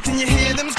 Can you hear them?